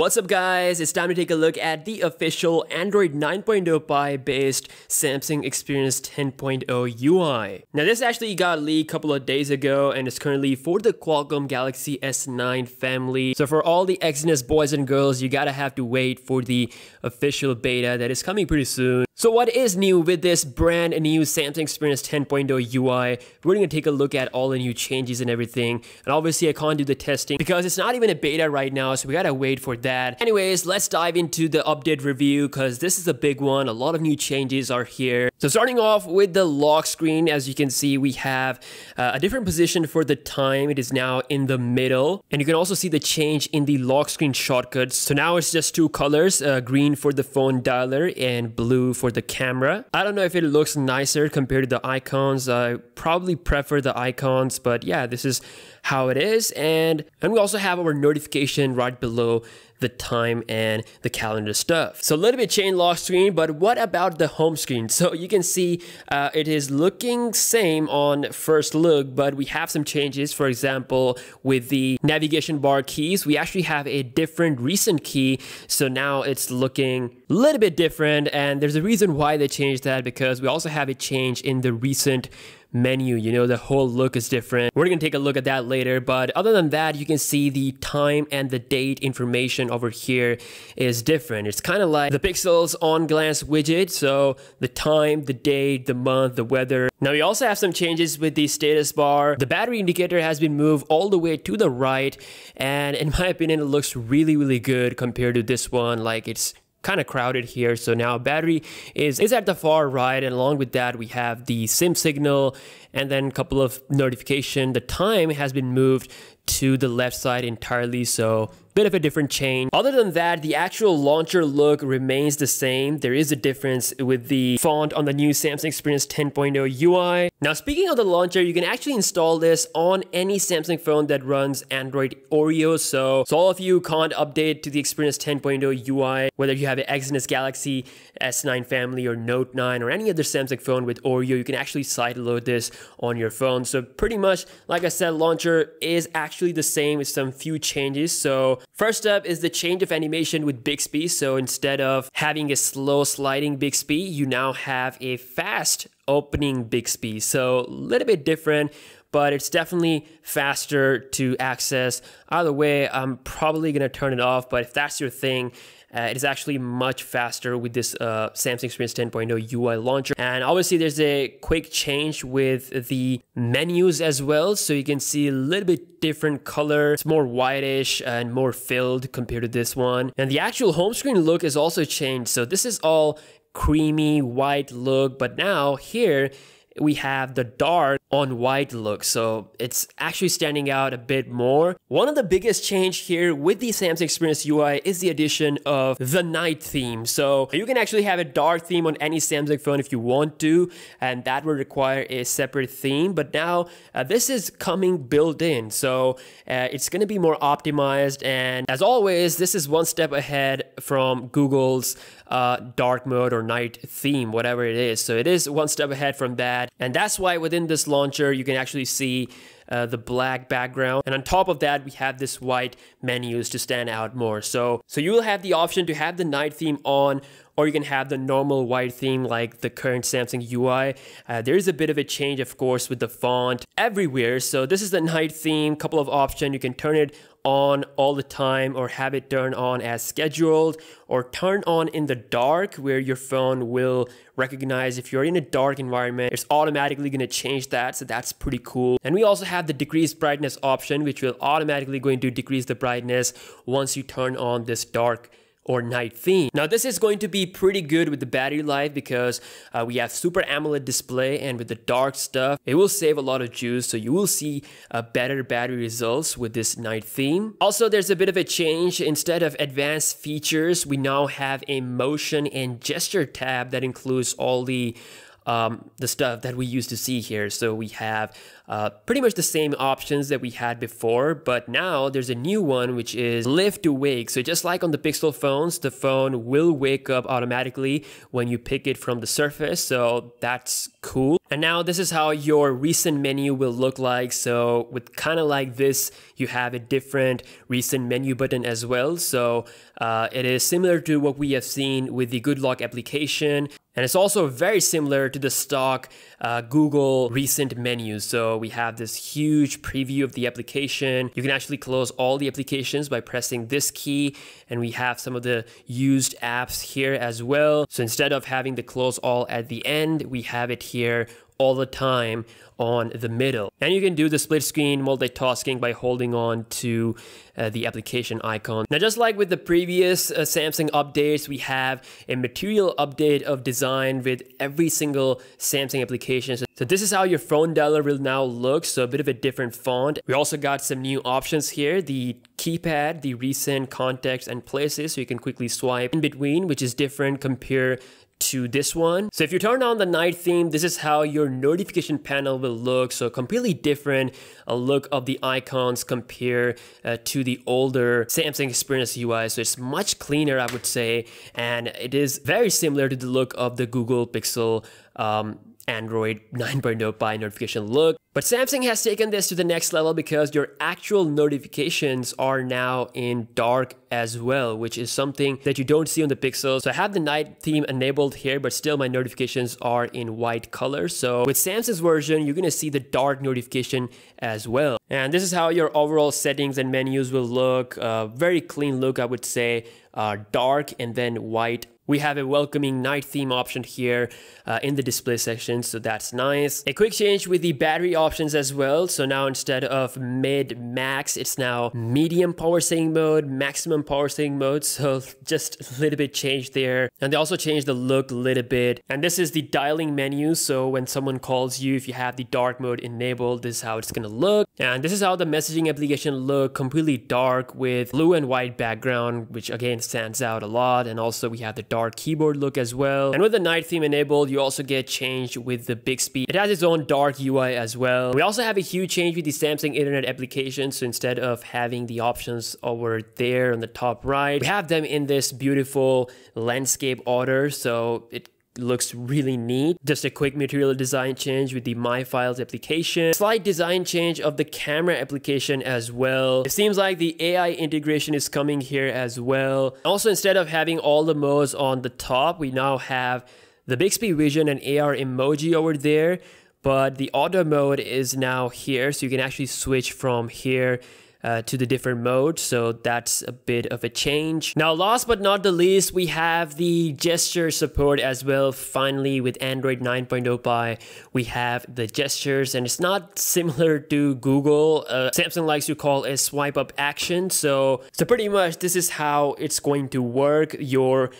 What's up guys, it's time to take a look at the official Android 9.0 Pie based Samsung Experience 10.0 UI. Now this actually got leaked a couple of days ago and is currently for the Qualcomm Galaxy S9 family. So for all the Exynos boys and girls, you gotta have to wait for the official beta that is coming pretty soon. So what is new with this brand new Samsung Experience 10.0 UI? We're going to take a look at all the new changes and everything. And obviously I can't do the testing because it's not even a beta right now, so we gotta wait for that. Anyways, let's dive into the update review because this is a big one. A lot of new changes are here. So starting off with the lock screen, as you can see, we have uh, a different position for the time. It is now in the middle. And you can also see the change in the lock screen shortcuts. So now it's just two colors, uh, green for the phone dialer and blue for the camera. I don't know if it looks nicer compared to the icons. I probably prefer the icons, but yeah, this is how it is. And, and we also have our notification right below the time and the calendar stuff. So a little bit chain lock screen, but what about the home screen? So you can see uh, it is looking same on first look, but we have some changes. For example, with the navigation bar keys, we actually have a different recent key. So now it's looking a little bit different. And there's a reason why they changed that because we also have a change in the recent menu. You know, the whole look is different. We're to take a look at that later. But other than that, you can see the time and the date information over here is different. It's kind of like the Pixels on glance widget. So the time, the date, the month, the weather. Now we also have some changes with the status bar. The battery indicator has been moved all the way to the right. And in my opinion, it looks really, really good compared to this one. Like it's kind of crowded here. So now battery is, is at the far right. And along with that, we have the SIM signal and then a couple of notification. The time has been moved to the left side entirely. So bit of a different change. Other than that, the actual launcher look remains the same. There is a difference with the font on the new Samsung Experience 10.0 UI. Now, speaking of the launcher, you can actually install this on any Samsung phone that runs Android Oreo. So, so all of you can't update to the Experience 10.0 UI, whether you have an Exynos Galaxy S9 family or Note 9 or any other Samsung phone with Oreo, you can actually sideload this on your phone. So pretty much, like I said, launcher is actually the same with some few changes. So first up is the change of animation with Bixby. So instead of having a slow sliding Bixby, you now have a fast opening Bixby. So a little bit different but it's definitely faster to access. Either way, I'm probably gonna turn it off, but if that's your thing, uh, it is actually much faster with this uh, Samsung Experience 10.0 UI launcher. And obviously there's a quick change with the menus as well. So you can see a little bit different color. It's more whitish and more filled compared to this one. And the actual home screen look is also changed. So this is all creamy white look, but now here we have the dark on white look. So it's actually standing out a bit more. One of the biggest change here with the Samsung Experience UI is the addition of the night theme. So you can actually have a dark theme on any Samsung phone if you want to, and that would require a separate theme. But now uh, this is coming built in. So uh, it's going to be more optimized. And as always, this is one step ahead from Google's uh, dark mode or night theme, whatever it is. So it is one step ahead from that. And that's why within this launcher, you can actually see uh, the black background. And on top of that, we have this white menus to stand out more. So, so you will have the option to have the night theme on or you can have the normal white theme like the current Samsung UI. Uh, there is a bit of a change, of course, with the font everywhere. So this is the night theme, couple of options. You can turn it on all the time or have it turn on as scheduled or turn on in the dark where your phone will recognize if you're in a dark environment it's automatically going to change that. So that's pretty cool. And we also have the decrease brightness option which will automatically going to decrease the brightness once you turn on this dark or night theme. Now this is going to be pretty good with the battery life because uh, we have super AMOLED display and with the dark stuff, it will save a lot of juice so you will see uh, better battery results with this night theme. Also there's a bit of a change. Instead of advanced features, we now have a motion and gesture tab that includes all the um, the stuff that we used to see here. So we have uh, pretty much the same options that we had before, but now there's a new one which is lift to wake. So just like on the Pixel phones, the phone will wake up automatically when you pick it from the surface. So that's cool. And now this is how your recent menu will look like. So with kind of like this, you have a different recent menu button as well. So uh, it is similar to what we have seen with the Good Lock application. And it's also very similar to the stock uh, Google recent menus. So we have this huge preview of the application. You can actually close all the applications by pressing this key. And we have some of the used apps here as well. So instead of having the close all at the end, we have it here all the time on the middle. And you can do the split screen multitasking by holding on to uh, the application icon. Now, just like with the previous uh, Samsung updates, we have a material update of design with every single Samsung application. So this is how your phone dialer will now look. So a bit of a different font. We also got some new options here. The keypad, the recent contacts and places. So you can quickly swipe in between, which is different compared to this one. So if you turn on the night theme, this is how your notification panel will look. So completely different a look of the icons compared uh, to the older Samsung Experience UI. So it's much cleaner, I would say. And it is very similar to the look of the Google Pixel um, Android 9.0 Pie notification look. But Samsung has taken this to the next level because your actual notifications are now in dark as well, which is something that you don't see on the Pixel. So I have the night theme enabled here, but still my notifications are in white color. So with Samsung's version, you're gonna see the dark notification as well. And this is how your overall settings and menus will look. Uh, very clean look, I would say. Uh, dark and then white we have a welcoming night theme option here uh, in the display section, so that's nice. A quick change with the battery options as well. So now instead of mid max, it's now medium power saving mode, maximum power saving mode. So just a little bit change there. And they also changed the look a little bit. And this is the dialing menu. So when someone calls you, if you have the dark mode enabled, this is how it's gonna look. And this is how the messaging application look completely dark with blue and white background, which again stands out a lot. And also we have the dark keyboard look as well. And with the night theme enabled, you also get change with the Bixby. It has its own dark UI as well. We also have a huge change with the Samsung Internet application. So instead of having the options over there on the top right, we have them in this beautiful landscape order. So it looks really neat. Just a quick material design change with the My Files application. Slight design change of the camera application as well. It seems like the AI integration is coming here as well. Also, instead of having all the modes on the top, we now have the Bixby Vision and AR emoji over there. But the auto mode is now here, so you can actually switch from here uh, to the different modes. So that's a bit of a change. Now, last but not the least, we have the gesture support as well. Finally, with Android 9.0 Pie, we have the gestures and it's not similar to Google. Uh, Samsung likes to call a swipe up action. So, so pretty much this is how it's going to work. Your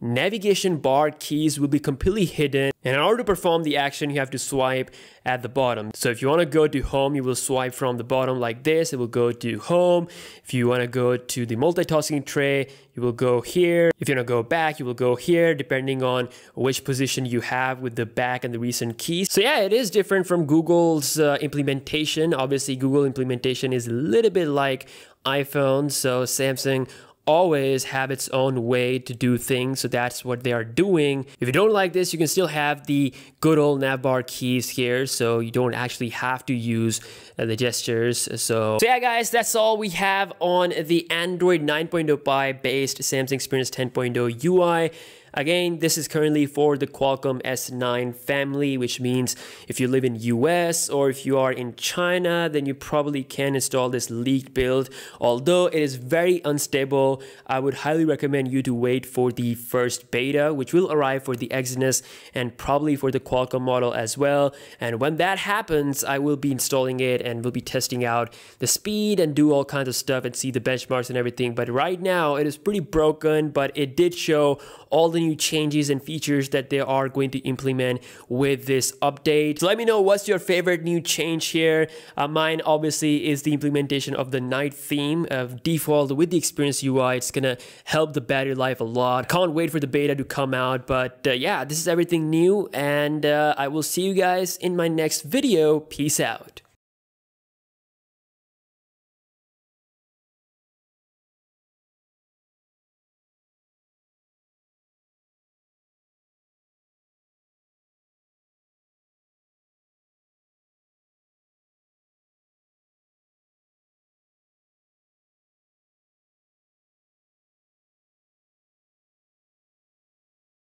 navigation bar keys will be completely hidden and in order to perform the action you have to swipe at the bottom. So if you want to go to home you will swipe from the bottom like this. It will go to home. If you want to go to the multitasking tray you will go here. If you want to go back you will go here depending on which position you have with the back and the recent keys. So yeah it is different from Google's uh, implementation. Obviously Google implementation is a little bit like iPhone. So Samsung always have its own way to do things. So that's what they are doing. If you don't like this, you can still have the good old navbar keys here. So you don't actually have to use uh, the gestures. So, so yeah, guys, that's all we have on the Android 9.0 Pie based Samsung Experience 10.0 UI. Again, this is currently for the Qualcomm S9 family, which means if you live in US or if you are in China, then you probably can install this leaked build. Although it is very unstable, I would highly recommend you to wait for the first beta, which will arrive for the Exynos and probably for the Qualcomm model as well. And when that happens, I will be installing it and we'll be testing out the speed and do all kinds of stuff and see the benchmarks and everything. But right now, it is pretty broken, but it did show all the the new changes and features that they are going to implement with this update. So let me know what's your favorite new change here. Uh, mine obviously is the implementation of the night theme of default with the experience UI. It's gonna help the battery life a lot. Can't wait for the beta to come out. But uh, yeah, this is everything new and uh, I will see you guys in my next video. Peace out.